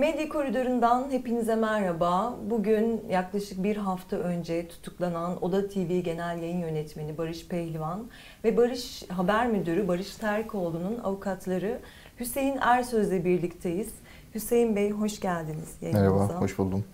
Medya koridorundan hepinize merhaba. Bugün yaklaşık bir hafta önce tutuklanan Oda TV Genel Yayın Yönetmeni Barış Pehlivan ve Barış Haber Müdürü Barış Terkoğlu'nun avukatları Hüseyin Ersöz'le birlikteyiz. Hüseyin Bey hoş geldiniz yayınımıza. Merhaba, hoş buldum.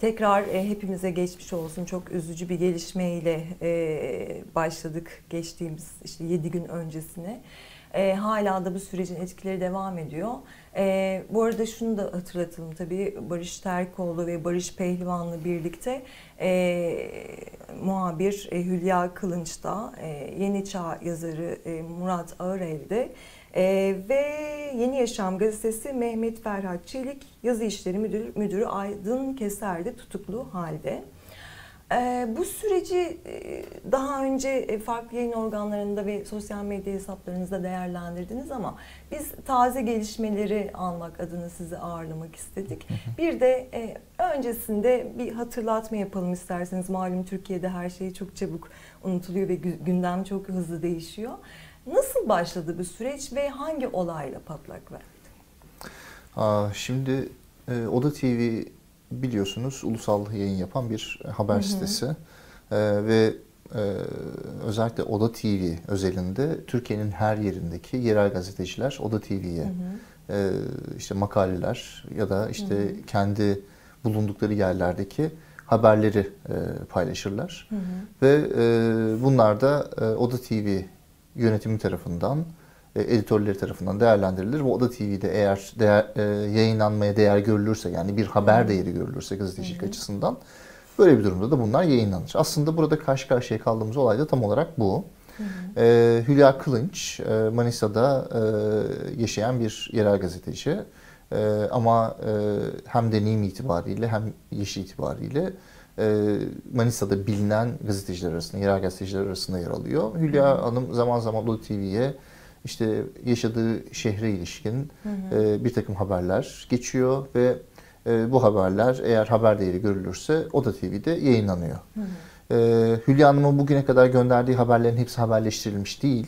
Tekrar e, hepimize geçmiş olsun. Çok üzücü bir gelişmeyle e, başladık geçtiğimiz işte 7 gün öncesine. E, hala da bu sürecin etkileri devam ediyor. E, bu arada şunu da hatırlatalım tabii Barış Terkoğlu ve Barış Pehlivan'la birlikte e, muhabir e, Hülya Kılınç da e, Yeni Çağ yazarı e, Murat Ağırel'de ee, ve Yeni Yaşam gazetesi Mehmet Ferhat Çelik yazı işleri müdürü, müdürü Aydın Keser'de tutuklu halde. Ee, bu süreci e, daha önce e, farklı yayın organlarında ve sosyal medya hesaplarınızda değerlendirdiniz ama biz taze gelişmeleri almak adına sizi ağırlamak istedik. Bir de e, öncesinde bir hatırlatma yapalım isterseniz. Malum Türkiye'de her şey çok çabuk unutuluyor ve gündem çok hızlı değişiyor. Nasıl başladı bu süreç ve hangi olayla patlak verdi? Şimdi e, Oda TV biliyorsunuz ulusal yayın yapan bir haber hı hı. sitesi e, ve e, özellikle Oda TV özelinde Türkiye'nin her yerindeki yerel gazeteciler Oda TV'ye işte makaleler ya da işte hı hı. kendi bulundukları yerlerdeki haberleri paylaşırlar hı hı. ve bunlar da Oda TV yönetimi tarafından, e, editörleri tarafından değerlendirilir ve Oda TV'de eğer değer, e, yayınlanmaya değer görülürse yani bir haber değeri görülürse gazetecilik açısından böyle bir durumda da bunlar yayınlanır. Aslında burada karşı karşıya kaldığımız olay da tam olarak bu. Hı hı. E, Hülya Kılınç e, Manisa'da e, yaşayan bir yerel gazeteci. E, ama e, hem deneyim itibariyle hem yaşı itibariyle e, Manisa'da bilinen gazeteciler arasında, yerel gazeteciler arasında yer alıyor. Hülya hı Hanım zaman zaman Ulu TV'ye işte yaşadığı şehre ilişkin hı hı. E, bir takım haberler geçiyor ve e, bu haberler eğer haber değeri görülürse Oda TV'de yayınlanıyor. Hı hı. Hülya Hanım'ın bugüne kadar gönderdiği haberlerin hepsi haberleştirilmiş değil.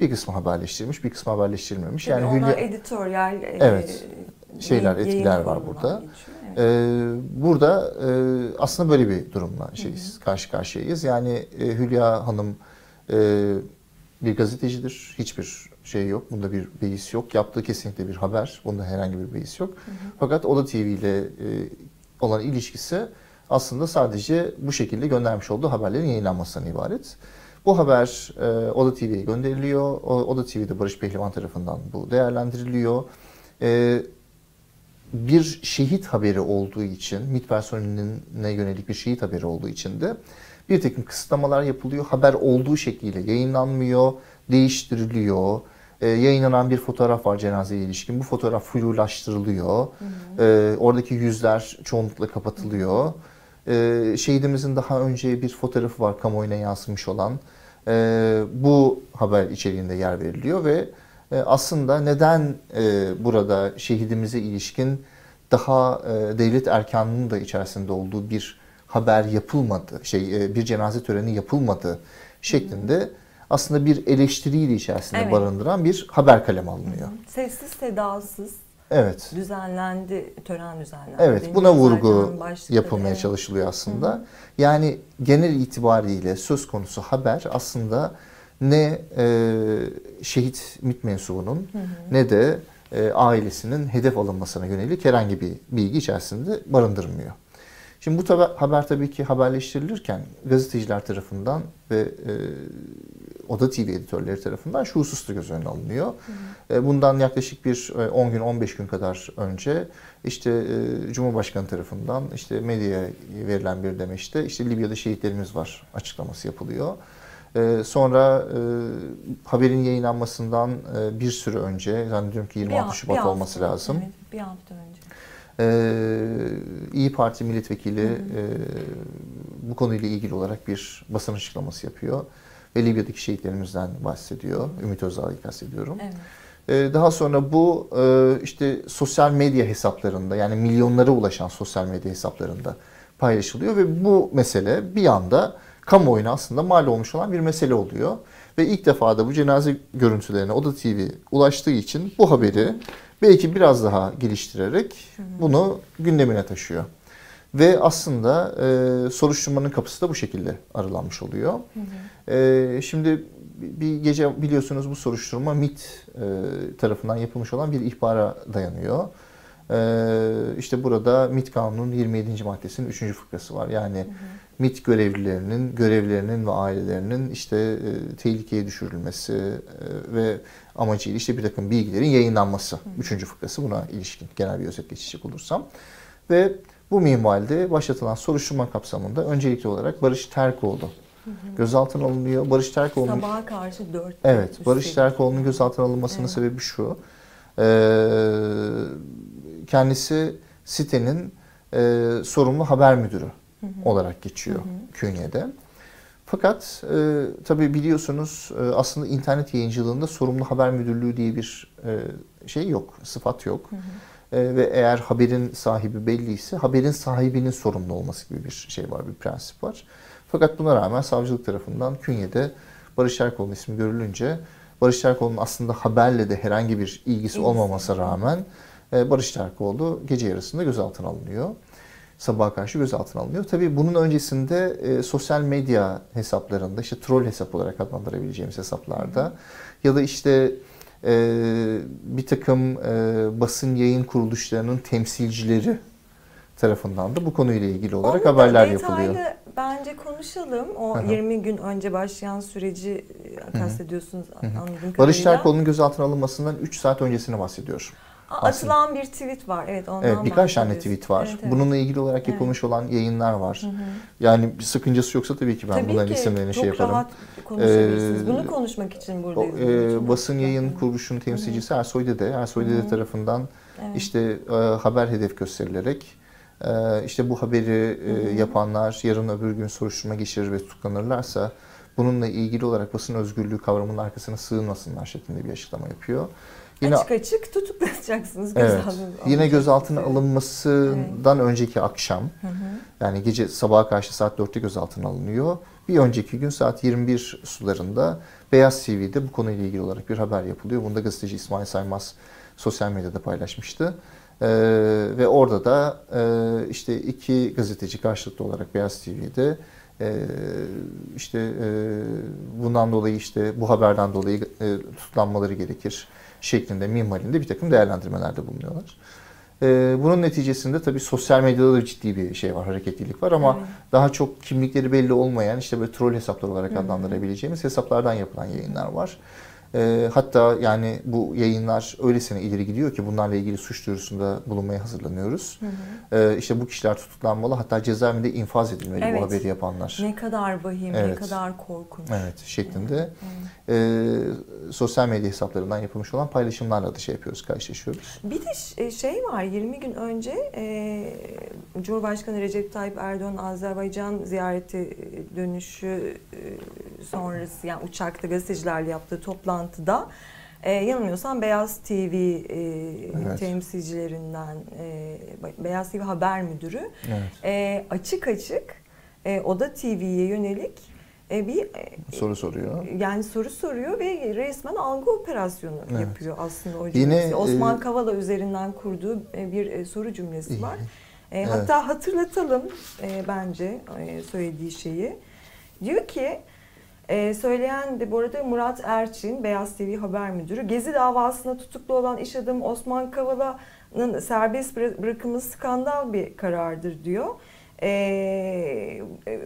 Bir kısmı haberleştirilmiş, bir kısmı haberleştirilmemiş. Yani Hülya editoryal evet, şeyler, etkiler var burada. Geçiyor. Ee, burada e, aslında böyle bir durumla şeyiz, karşı karşıyayız. Yani e, Hülya Hanım e, bir gazetecidir. Hiçbir şey yok. Bunda bir beis yok. Yaptığı kesinlikle bir haber. Bunda herhangi bir beis yok. Hı hı. Fakat Oda TV ile e, olan ilişkisi aslında sadece bu şekilde göndermiş olduğu haberlerin yayınlanmasından ibaret. Bu haber e, Oda TV'ye gönderiliyor. O, Oda TV'de Barış Pehlivan tarafından bu değerlendiriliyor. E, bir şehit haberi olduğu için, MİT personeline yönelik bir şehit haberi olduğu için de bir takım kısıtlamalar yapılıyor. Haber olduğu şekliyle yayınlanmıyor, değiştiriliyor. E, yayınlanan bir fotoğraf var cenazeye ilişkin. Bu fotoğraf flulaştırılıyor. Hı E, oradaki yüzler çoğunlukla kapatılıyor. E, şehidimizin daha önce bir fotoğrafı var kamuoyuna yansımış olan. E, bu haber içeriğinde yer veriliyor ve e, aslında neden e, burada şehidimize ilişkin daha e, devlet erkanının da içerisinde olduğu bir haber yapılmadı, şey bir cenaze töreni yapılmadı şeklinde aslında bir eleştiriyi de içerisinde evet. barındıran bir haber kalem alınıyor. Sessiz sedasız Evet. Düzenlendi, tören düzenlendi. Evet, buna vurgu yapılmaya çalışılıyor aslında. Hı hı. Yani genel itibariyle söz konusu haber aslında ne e, şehit MİT mensubunun hı hı. ne de e, ailesinin hedef alınmasına yönelik herhangi bir bilgi içerisinde barındırmıyor. Şimdi bu tabi, haber tabii ki haberleştirilirken gazeteciler tarafından ve e, Oda TV editörleri tarafından şu husus da göz önüne alınıyor. Hı hı. E, bundan yaklaşık bir 10 e, gün 15 gün kadar önce işte e, Cumhurbaşkanı tarafından işte medyaya verilen bir demeçte işte Libya'da şehitlerimiz var açıklaması yapılıyor. Sonra haberin yayınlanmasından bir süre önce, zannediyorum ki 26 bir, Şubat bir olması hafta, lazım. Evet, bir hafta önce. Ee, İyi Parti milletvekili hı hı. E, bu konuyla ilgili olarak bir basın açıklaması yapıyor. Ve Libya'daki şehitlerimizden bahsediyor. Ümit Özdağ'ı kastediyorum. Evet. Ee, daha sonra bu e, işte sosyal medya hesaplarında yani milyonlara ulaşan sosyal medya hesaplarında paylaşılıyor ve bu mesele bir anda kamuoyuna aslında mal olmuş olan bir mesele oluyor. Ve ilk defa da bu cenaze görüntülerine Oda TV ulaştığı için bu haberi belki biraz daha geliştirerek bunu gündemine taşıyor. Ve aslında e, soruşturmanın kapısı da bu şekilde aralanmış oluyor. E, şimdi bir gece biliyorsunuz bu soruşturma MIT e, tarafından yapılmış olan bir ihbara dayanıyor. E, işte burada MIT Kanunu'nun 27. maddesinin 3. fıkrası var. Yani hı hı. MIT görevlilerinin, görevlilerinin ve ailelerinin işte e, tehlikeye düşürülmesi e, ve amacıyla işte bir takım bilgilerin yayınlanması. Hı hı. Üçüncü fıkrası buna ilişkin genel bir özet geçecek olursam. Ve bu minvalde başlatılan soruşturma kapsamında öncelikli olarak Barış Terkoğlu hı hı. gözaltına alınıyor. Barış Terkoğlu'nun... Sabaha karşı 4. Evet, Barış Terkoğlu'nun gözaltına alınmasının evet. sebebi şu. Ee, kendisi sitenin e, sorumlu haber müdürü hı hı. olarak geçiyor hı hı. Künye'de. Fakat e, tabii biliyorsunuz e, aslında internet yayıncılığında sorumlu haber müdürlüğü diye bir e, şey yok, sıfat yok. Hı hı. E, ve eğer haberin sahibi belliyse haberin sahibinin sorumlu olması gibi bir şey var, bir prensip var. Fakat buna rağmen savcılık tarafından Künye'de Barış Erkol'un ismi görülünce Barış Erkol'un aslında haberle de herhangi bir ilgisi olmamasına rağmen e, Barış Erkoğlu gece yarısında gözaltına alınıyor. Sabaha karşı gözaltına alınıyor. Tabii bunun öncesinde e, sosyal medya hesaplarında işte troll hesap olarak adlandırabileceğimiz hesaplarda ya da işte bir takım e, basın yayın kuruluşlarının temsilcileri tarafından da bu konuyla ilgili olarak Onu haberler yapılıyor. bence konuşalım. O Aha. 20 gün önce başlayan süreci e, kastediyorsunuz Hı-hı. anladığım kadarıyla. Barış Terkoğlu'nun gözaltına alınmasından 3 saat öncesini Atılan bir tweet var. Evet, ondan evet birkaç tane tweet var. Evet, evet. Bununla ilgili olarak yapılmış evet. olan yayınlar var. Hı hı. Yani bir sakıncası yoksa tabii ki ben tabii bunların ki, isimlerini şey yaparım. Rahat konuşabilirsiniz. Ee, Bunu konuşmak için buradayız. O, e, basın yayın kuruluşunun temsilcisi Ersoy Dede. Ersoy Dede tarafından evet. işte e, haber hedef gösterilerek e, işte bu haberi e, yapanlar yarın öbür gün soruşturma geçirir ve tutuklanırlarsa bununla ilgili olarak basın özgürlüğü kavramının arkasına sığınmasınlar şeklinde bir açıklama yapıyor. Yine, açık açık tutuklanacaksınız evet, Yine gözaltına alınmasından evet. önceki akşam hı hı. yani gece sabaha karşı saat 4'te gözaltına alınıyor. Bir önceki gün saat 21 sularında Beyaz TV'de bu konuyla ilgili olarak bir haber yapılıyor. Bunu da gazeteci İsmail Saymaz sosyal medyada paylaşmıştı. Ee, ve orada da e, işte iki gazeteci karşılıklı olarak Beyaz TV'de e, işte e, bundan dolayı işte bu haberden dolayı e, tutuklanmaları gerekir şeklinde minvalinde bir takım değerlendirmelerde bulunuyorlar. Ee, bunun neticesinde tabii sosyal medyada da ciddi bir şey var, hareketlilik var ama evet. daha çok kimlikleri belli olmayan işte böyle troll hesaplar olarak adlandırabileceğimiz hesaplardan yapılan yayınlar var. E, hatta yani bu yayınlar öylesine ileri gidiyor ki bunlarla ilgili suç duyurusunda bulunmaya hazırlanıyoruz. Hı hı. E, işte bu kişiler tutuklanmalı hatta cezaevinde infaz edilmeli evet. bu haberi yapanlar. Ne kadar vahim, evet. ne kadar korkunç. Evet şeklinde. E, sosyal medya hesaplarından yapılmış olan paylaşımlarla da şey yapıyoruz, karşılaşıyoruz. Bir de şey var 20 gün önce e, Cumhurbaşkanı Recep Tayyip Erdoğan Azerbaycan ziyareti dönüşü e, sonrası yani uçakta gazetecilerle yaptığı toplantı toplantıda e, yanılmıyorsam Beyaz TV e, evet. temsilcilerinden e, Beyaz TV haber müdürü evet. e, açık açık e, Oda TV'ye yönelik e, bir e, soru soruyor. Yani soru soruyor ve resmen algı operasyonu evet. yapıyor aslında o cümlesi. Yine, Osman e, Kavala üzerinden kurduğu e, bir e, soru cümlesi var. E, evet. Hatta hatırlatalım e, bence e, söylediği şeyi. Diyor ki ee, söyleyen de bu arada Murat Erçin, Beyaz TV haber müdürü. Gezi davasında tutuklu olan iş adamı Osman Kavala'nın serbest bırakımı skandal bir karardır diyor. Ee, e,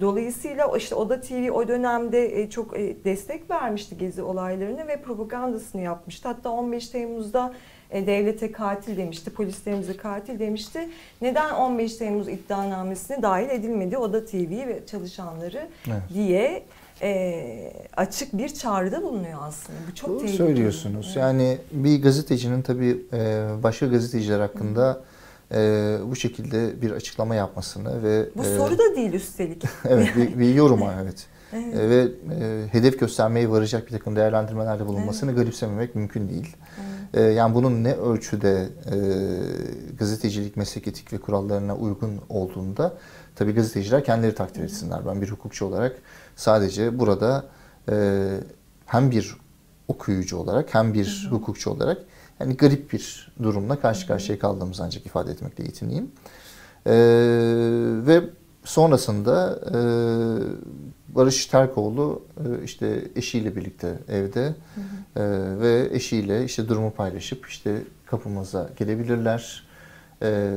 dolayısıyla işte Oda TV o dönemde e, çok e, destek vermişti gezi olaylarını ve propagandasını yapmıştı. Hatta 15 Temmuz'da e, devlete katil demişti, polislerimize katil demişti. Neden 15 Temmuz iddianamesine dahil edilmedi Oda TV ve çalışanları evet. diye e, açık bir çağrıda bulunuyor aslında. Bu çok Doğru söylüyorsunuz. Evet. Yani bir gazetecinin tabii e, başka gazeteciler hakkında e, bu şekilde bir açıklama yapmasını ve bu e, soru da değil üstelik. evet bir, bir yoruma evet. evet. E, ve e, hedef göstermeye varacak bir takım değerlendirmelerde bulunmasını evet. garipsememek mümkün değil. Evet. E, yani bunun ne ölçüde e, gazetecilik meslek etik ve kurallarına uygun olduğunda tabii gazeteciler kendileri takdir etsinler. Ben bir hukukçu olarak Sadece burada e, hem bir okuyucu olarak hem bir hı hı. hukukçu olarak yani garip bir durumla karşı karşıya kaldığımızı ancak ifade etmekle yetineyim. E, ve sonrasında e, Barış Terkoğlu e, işte eşiyle birlikte evde hı hı. E, ve eşiyle işte durumu paylaşıp işte kapımıza gelebilirler. E,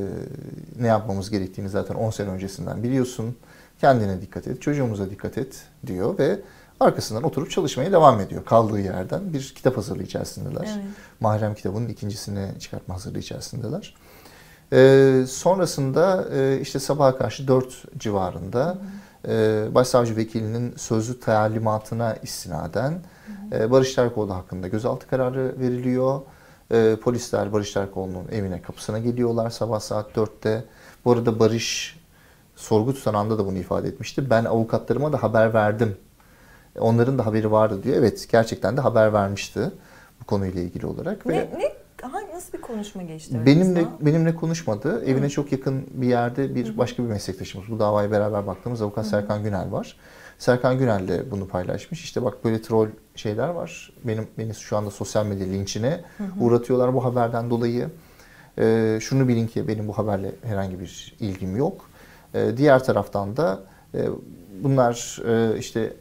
ne yapmamız gerektiğini zaten 10 sene öncesinden biliyorsun. Kendine dikkat et, çocuğumuza dikkat et diyor ve arkasından oturup çalışmaya devam ediyor. Kaldığı yerden bir kitap hazırlığı içerisindeler. Evet. Mahrem kitabının ikincisini çıkartma hazırlığı içerisindeler. Ee, sonrasında e, işte sabaha karşı 4 civarında e, Başsavcı Vekilinin sözlü talimatına istinaden e, Barış Terkoğlu hakkında gözaltı kararı veriliyor. E, polisler Barış Terkoğlu'nun evine kapısına geliyorlar sabah saat 4'te. Bu arada Barış sorgu tutanağında da bunu ifade etmişti. Ben avukatlarıma da haber verdim. Onların da haberi vardı diyor. Evet gerçekten de haber vermişti bu konuyla ilgili olarak. Ne, Ve ne nasıl bir konuşma geçti Benimle benimle konuşmadı. Evine Hı. çok yakın bir yerde bir Hı. başka bir meslektaşımız. Bu davaya beraber baktığımız avukat Hı. Serkan Günel var. Serkan Günel de bunu paylaşmış. İşte bak böyle troll şeyler var. Benim beni şu anda sosyal medya linçine Hı. uğratıyorlar bu haberden dolayı. Ee, şunu bilin ki benim bu haberle herhangi bir ilgim yok. Ee, diğer taraftan da e, bunlar e, işte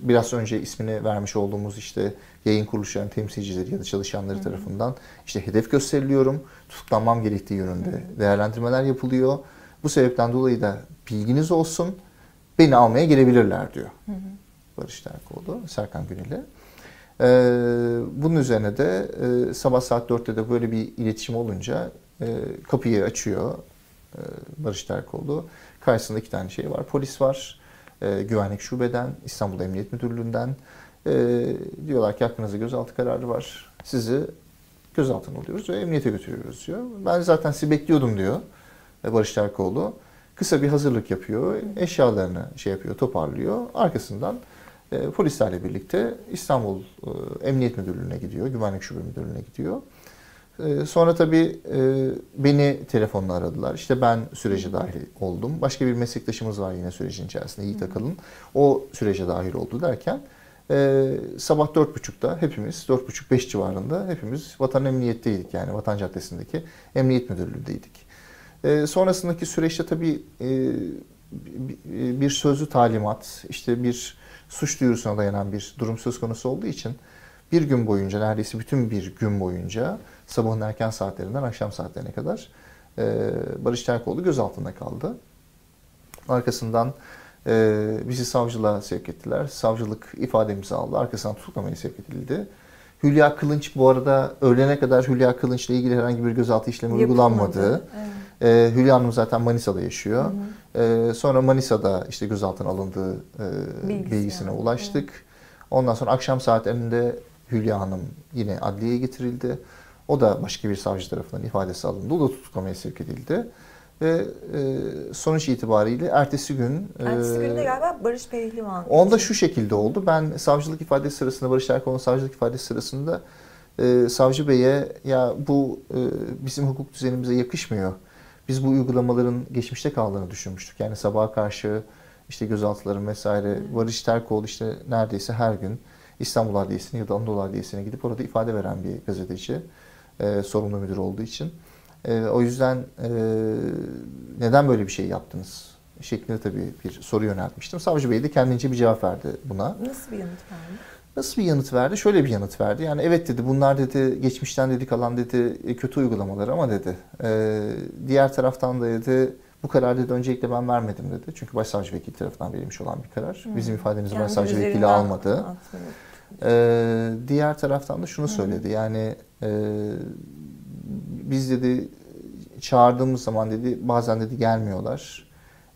biraz önce ismini vermiş olduğumuz işte yayın kuruluşlarının temsilcileri ya da çalışanları Hı-hı. tarafından işte hedef gösteriliyorum, tutuklanmam gerektiği yönünde Hı-hı. değerlendirmeler yapılıyor. Bu sebepten dolayı da bilginiz olsun, beni almaya gelebilirler diyor. Hı-hı. Barış Terkoğlu, Serkan Günel'e. Ee, bunun üzerine de e, sabah saat 4'te de böyle bir iletişim olunca e, kapıyı açıyor e, Barış Terkoğlu. Karşısında iki tane şey var. Polis var e, güvenlik şubeden, İstanbul Emniyet Müdürlüğü'nden e, diyorlar ki hakkınızda gözaltı kararı var. Sizi gözaltına alıyoruz ve emniyete götürüyoruz diyor. Ben zaten sizi bekliyordum diyor e, Barış Terkoğlu. Kısa bir hazırlık yapıyor, eşyalarını şey yapıyor, toparlıyor. Arkasından e, polislerle birlikte İstanbul e, Emniyet Müdürlüğü'ne gidiyor, Güvenlik Şube Müdürlüğü'ne gidiyor. Ee, sonra tabii e, beni telefonla aradılar. İşte ben sürece dahil oldum. Başka bir meslektaşımız var yine sürecin içerisinde Yiğit Akalın. O sürece dahil oldu derken e, sabah dört buçukta hepimiz dört buçuk beş civarında hepimiz vatan emniyetteydik yani Vatan Caddesi'ndeki emniyet müdürlüğündeydik. E, sonrasındaki süreçte tabii bir sözlü talimat, işte bir suç duyurusuna dayanan bir durum söz konusu olduğu için bir gün boyunca neredeyse bütün bir gün boyunca sabahın erken saatlerinden akşam saatlerine kadar e, Barış Terkoğlu gözaltında kaldı. Arkasından e, bizi savcılığa sevk ettiler. Savcılık ifademizi aldı. Arkasından tutuklamaya sevk edildi. Hülya Kılınç bu arada öğlene kadar Hülya Kılınç ile ilgili herhangi bir gözaltı işlemi uygulanmadı. Evet. E, Hülya Hanım zaten Manisa'da yaşıyor. Hı hı. E, sonra Manisa'da işte gözaltına alındığı e, bilgisine yani. ulaştık. Evet. Ondan sonra akşam saatlerinde Hülya Hanım yine adliyeye getirildi. O da başka bir savcı tarafından ifadesi alındı. O da tutuklamaya sevk edildi. Ve e, sonuç itibariyle ertesi gün... Ertesi e, günde galiba Barış Pehlivan. Onda şu şekilde oldu. Ben savcılık ifadesi sırasında, Barış Erkoğlu'nun savcılık ifadesi sırasında e, savcı beye ya bu e, bizim hukuk düzenimize yakışmıyor. Biz bu uygulamaların geçmişte kaldığını düşünmüştük. Yani sabaha karşı işte gözaltıların vesaire. Barış Terkoğlu işte neredeyse her gün İstanbul Adliyesi'ne ya da Anadolu Adliyesi'ne gidip orada ifade veren bir gazeteci e, sorumlu müdür olduğu için. E, o yüzden e, neden böyle bir şey yaptınız? şeklinde tabii bir soru yöneltmiştim. Savcı Bey de kendince bir cevap verdi buna. Nasıl bir yanıt verdi? Nasıl bir yanıt verdi? Şöyle bir yanıt verdi. Yani evet dedi bunlar dedi geçmişten dedi kalan dedi e, kötü uygulamalar ama dedi. E, diğer taraftan da dedi bu karar dedi öncelikle ben vermedim dedi. Çünkü başsavcı vekili tarafından verilmiş olan bir karar. Hmm. Bizim ifademizi Kendi başsavcı vekili almadı. Ee, diğer taraftan da şunu söyledi. Yani e, biz dedi çağırdığımız zaman dedi bazen dedi gelmiyorlar.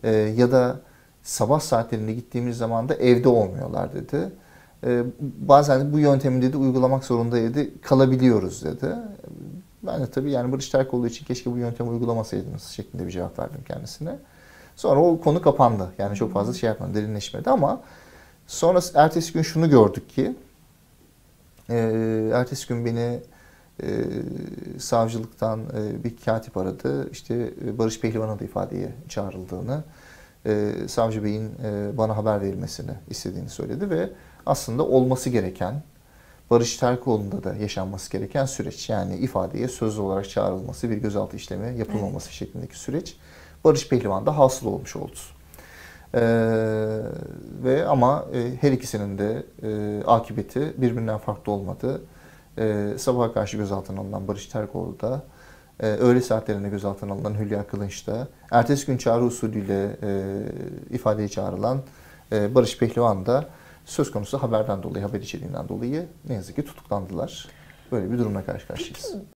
E, ya da sabah saatlerinde gittiğimiz zaman da evde olmuyorlar dedi. E, bazen bu yöntemi dedi uygulamak zorundaydı. Kalabiliyoruz dedi. Ben de tabii yani Barış Terkoğlu için keşke bu yöntemi uygulamasaydınız şeklinde bir cevap verdim kendisine. Sonra o konu kapandı. Yani çok fazla şey yapmadı, derinleşmedi ama sonra ertesi gün şunu gördük ki e, ertesi gün beni e, savcılıktan e, bir katip aradı. İşte e, Barış Pehlivan'a da ifadeye çağrıldığını, e, savcı beyin e, bana haber verilmesini istediğini söyledi ve aslında olması gereken Barış Terkoğlu'nda da yaşanması gereken süreç. Yani ifadeye sözlü olarak çağrılması, bir gözaltı işlemi yapılmaması şeklindeki süreç. Barış Pehlivan'da hasıl olmuş oldu. Ee, ve ama e, her ikisinin de e, akıbeti birbirinden farklı olmadı. E, sabaha karşı gözaltına alınan Barış Terkoğlu da, e, öğle saatlerinde gözaltına alınan Hülya Kılınç da, ertesi gün çağrı usulüyle e, ifadeye çağrılan e, Barış Pehlivan da söz konusu haberden dolayı, haber içeriğinden dolayı ne yazık ki tutuklandılar. Böyle bir durumla karşı karşıyayız.